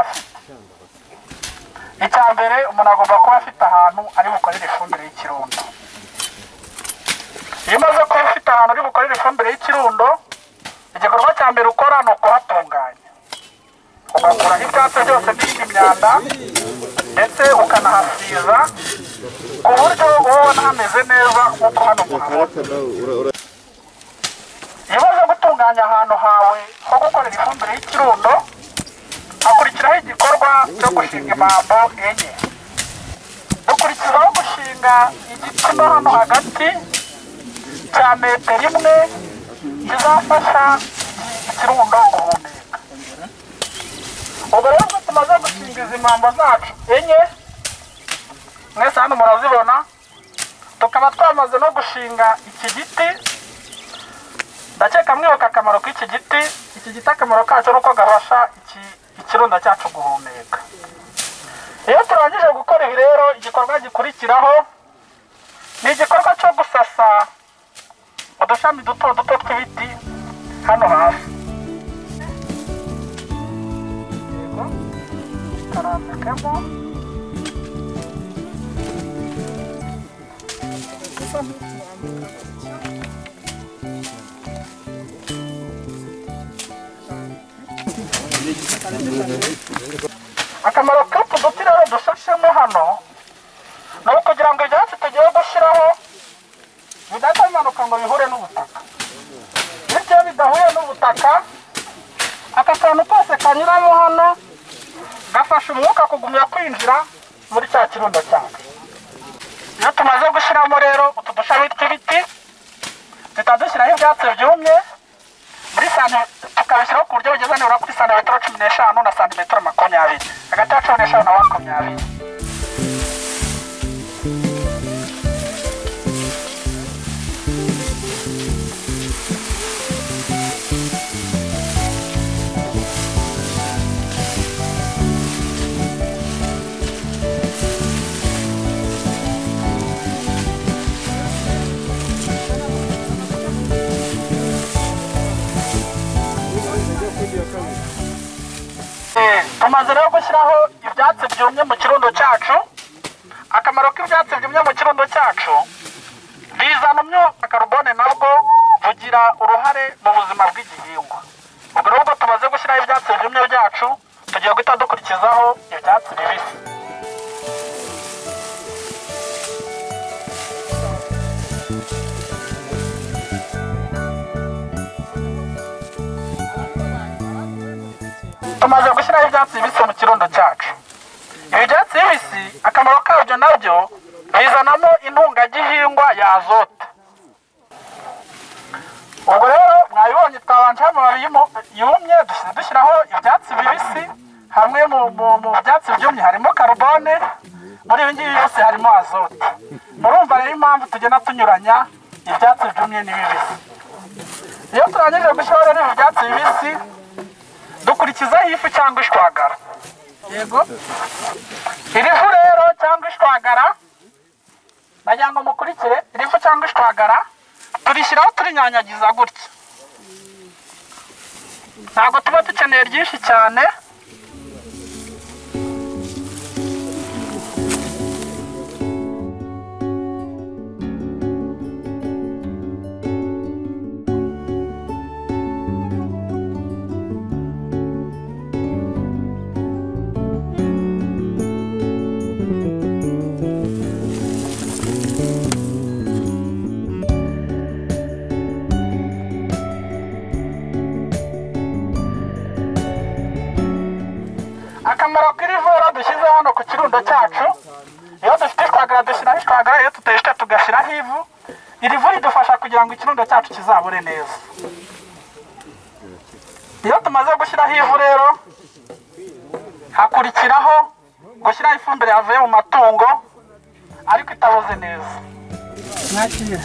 afite. Icya mbere umuntu agomba kuba afite ahantu ari bukorere ifumbire y'ikirundo. Iyo umaze kuba ufite ahantu uri bukorere ifumbire y'ikirundo igikorwa cya mbere ukora ni ukuhatunganya. Ugakuraho ibyatsi byose n'indi myanda ndetse ukanahasiza ku buryo uba ubona hameze neza nk'uko hano muhabona umaze gutunganya ahantu hawe ho gukorera ifumbire y'ikirundo hakurikiraho igikorwa cyo gushinga impambo enye. Dukurikizaho gushinga igiti no hano hagati cya metero imwe kizafasha ikirundo guhumeka. Ubwo rero tumaze gushinga izi mpambo zacu enye mwese hano murazibona tukaba twamaze no gushinga iki giti ndakeka mwibuka akamaro k'iki giti. Iki giti akamaro kacyo ni uko gafasha iki- ikirundo cyacu guhumeka. Iyo turangije gukora ibi rero igikorwa gikurikiraho ni igikorwa cyo gusasa udushami duto duto tw'ibiti hano hasi karambikamo akamaro k'utu duti rero dusashemo hano. Ni ukugira ngo ibyatsi tugiye gushyiraho bidahita bimanuka ngo bihure n'ubutaka. Bityo bidahuye n'ubutaka aka kantu kose kanyuramo hano gafasha umwuka kugumya kwinjira muri cya kirundo cyacu iyo tumaze gushyiramo rero utu dushami tw'ibiti duhita dushyiraho ibyatsi byumye muri sante tukabishyiraho ku buryo bugeze nibura kuri santimetero cumi n'eshanu na santimetero makumyabiri hagati ya cumi n'eshanu na makumyabiri tumaze rero gushyiraho ibyatsi byumye mu kirundo cyacu akamaro k'ibyatsi byumye mu kirundo cyacu bizana umwuka. Karubone nabwo bugira uruhare mu buzima bw'igihingwa. Ubwo rero ubwo tumaze gushyiraho ibyatsi byumye byacu tugiye guhita dukurikizaho ibyatsi bibisi. Tumaze gushyiraho ibyatsi bibisi mu kirundo cyacu. Ibi byatsi bibisi akamaro kabyo na byo bizanamo intungagihingwa ya azote. Ubwo rero mwabibonye twabanje amababi yumye dushyiraho ibyatsi bibisi hamwe mu byatsi byumye. Harimo karubone muri ibi ngibi byose harimo azote. Murumva rero impamvu tugenda tunyuranya ibyatsi byumye n'ibibisi. Iyo turangije gushyiraho rero ibi byatsi bibisi dukurikizaho ifu cyangwa ishwagara yego iri fu rero cyangwa ishwagara nagira ngo mukurikire iri fu cyangwa ishwagara turishyiraho turinyanyagiza gutya ntabwo tuba dukeneye ryinshi cyane akamaro k'irivura dushyize hano ku kirundo cyacu iyo dufite ishwagara dushyiraho ishwagara iyo tutayifite tugashyiraho ivu iri vu ridufasha kugira ngo ikirundo cyacu kizabure neza. Iyo tumaze gushyiraho ivu rero hakurikiraho gushyiraho ifumbire yavuye mu matungo ariko itaboze neza. Mwakira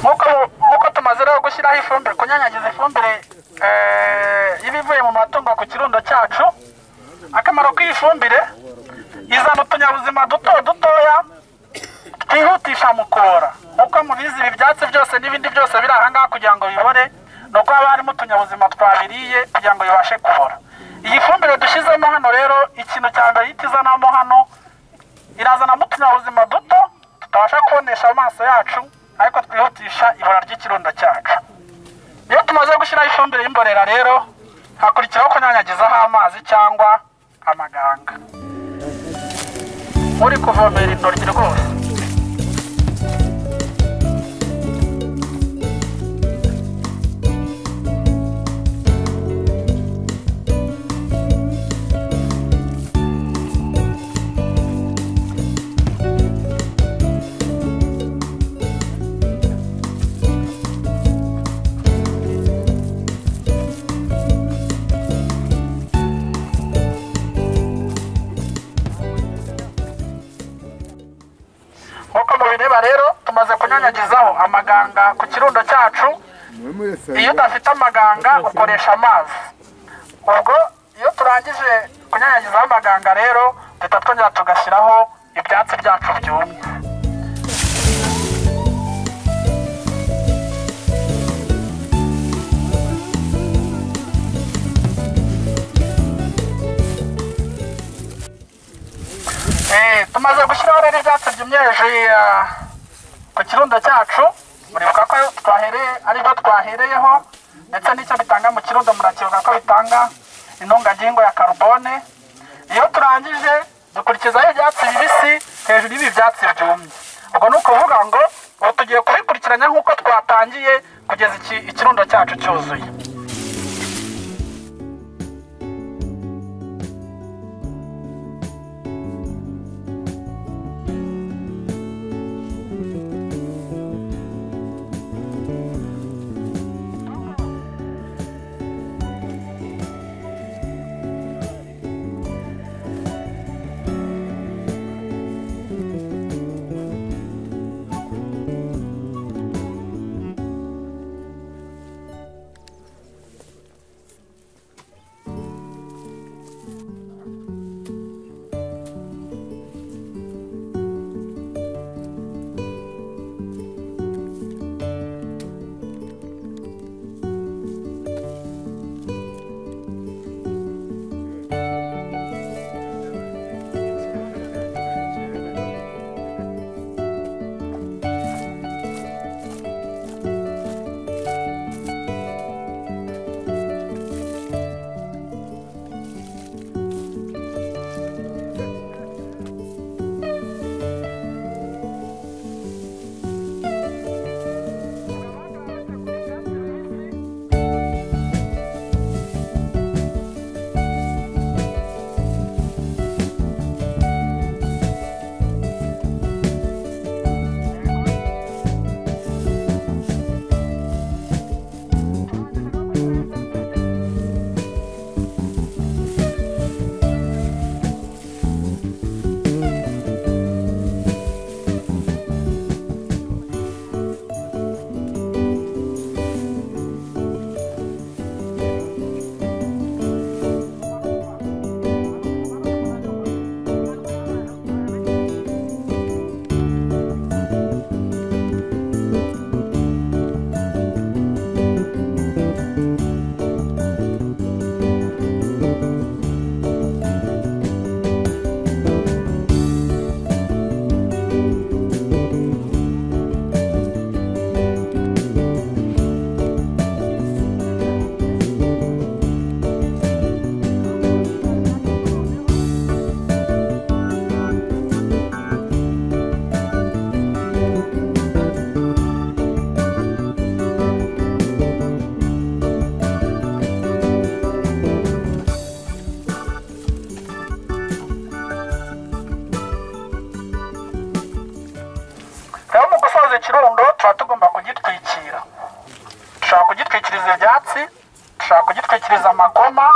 nk'uko tumaze rero gushyiraho ifumbire kunyanyagiza ifumbire eh, iba ivuye mu matungo ku kirundo cyacu. Akamaro k'iyi fumbire izana utunyabuzima duto dutoya twihutisha mu kora. Nk'uko mubizi ibi byatsi byose n'ibindi byose biri aha ngaha kugira ngo bibore ni uko haba harimo utunyabuzima twabiriye kugira ngo bibashe kubora. Iyi fumbire dushyizemo hano rero ikintu cya mbere ihita izanamo hano irazanamo utunyabuzima duto tutabasha kubonesha amaso yacu ariko twihutisha ibora ry'ikirundo cyacu. Iyo tumaze gushyiraho ifumbire y'imborera rero hakurikiraho kunyanyagizaho amazi cyangwa amaganga. Uri kuvomera intoryi rwose. Amaganga ku kirundo cyacu iyo udafite amaganga ukoresha amazi. Ubwo iyo turangije kunyanyagizaho amaganga rero duhita twongera tugashyiraho ibyatsi byacu byumye. Eh, tumaze gushyiraho rero ibyatsi byumye hejuru ya- ku kirundo cyacu. Muribuka ko twahereye ari byo twahereyeho ndetse n'icyo bitanga mu kirundo murakibuka ko bitanga intungagihingwa ya karubone iyo turangije dukurikizaho ibyatsi bibisi hejuru y'ibi byatsi byumye. Ubwo ni ukuvuga ngo ubu tugiye kubikurikiranya nk'uko twatangiye kugeza iki- ikirundo cyacu cyuzuye. Mu gusoza ikirundo tuba tugomba kugitwikira. Dushobora kugitwikiriza ibyatsi dushobora kugitwikiriza amakoma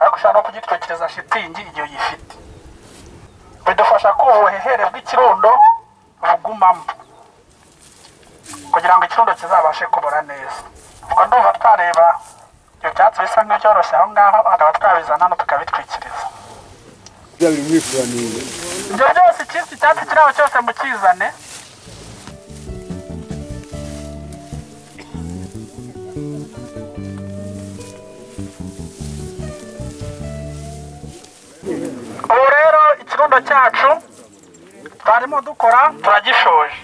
ariko ushobora no kugitwikiriza shitingi igihe uyifite. Bidufasha ko ubuhehere bw'ikirundo bugumamo kugira ngo ikirundo kizabashe kubora neza. Ubwo ndumva twareba ibyo byatsi bisa nk'ibyoroshye aho ngaho akaba twabizana hano tukabitwikiriza. Ibyo byose icyatsi kiri aho cyose mukizane ikirundo cyacu twarimo dukora turagishoje.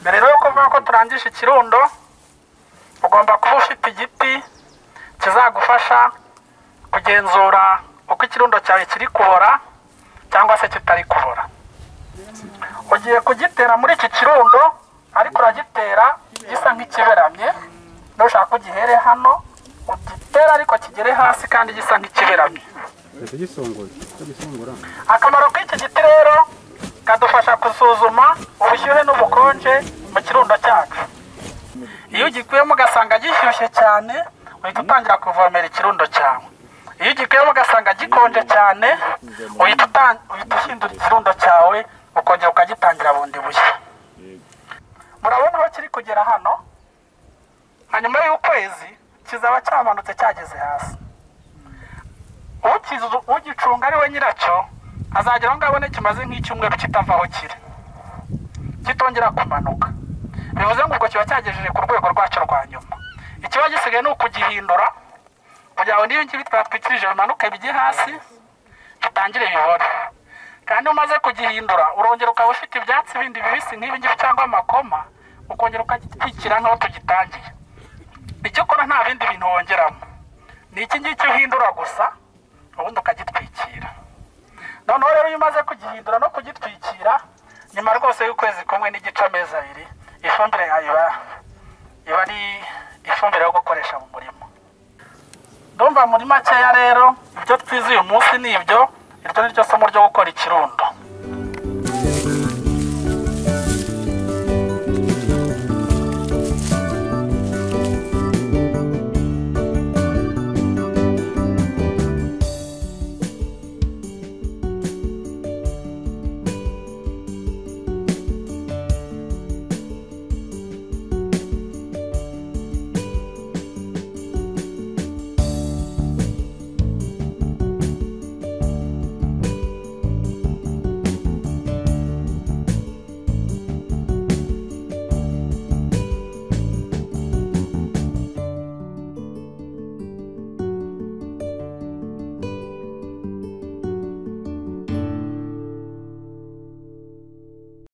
Mbere yo kuvuga ko turangije ikirundo ugomba kuba ufite igiti kizagufasha kugenzura uko ikirundo cyawe kiri kubora cyangwa se kitari kubora. Ugiye kugitera muri iki kirundo ariko uragitera gisa nk'ikiberamye nushaka ko gihere hano ugitera ariko kigere hasi kandi gisa nk'ikiberamye. Akamaro k'iki giti rero? Kadufasha gusuzuma ubushyuhe n'ubukonje mu kirundo cyacu. Iyo ugikuyemo ugasanga gishyushye cyane uhita utangira kuvomera ikirundo cyawe. Iyo ugikuyemo ugasanga gikonje cyane uhita uhindura ikirundo cyawe ukongera ukagitangira bundi bushya. Murabona aho kiri kugera hano? Hanyuma y'ukwezi kizaba cyamanutse cyageze hasi. Ugicunga ari we nyiracyo azagera aho ngaho kimaze nk'icyumweru kitava aho kiri. Kitongera kumanuka. Bivuze ngo ubwo kiba cyagejeje ku rwego rwacyo rwa nyuma. Ikiba gisigaye ni ukugihindura kugira ngo n'iyo ngibi twatwikirije bimanuke bijye hasi bitangire bibore kandi umaze kugihindura urongera ukaba ufite ibyatsi bindi bibisi nk'ibi ngibi cyangwa amakoma ukongera ukagitwikira nk'aho tugitangiye. Icyo ukora nta bindi bintu wongeramo. Ni iki ngiki uhindura gusa? Ubundi ukagitwikira noneho rero iyo umaze kugihindura no kugitwikira nyuma rwose y'ukwezi kumwe n'igice amezi abiri ifumbire iba iba ari ifumbire yo gukoresha mu murima ndumva muri makeya rero ibyo twize uyu munsi ni ibyo iryo ni ryo somo ryo gukora ikirundo.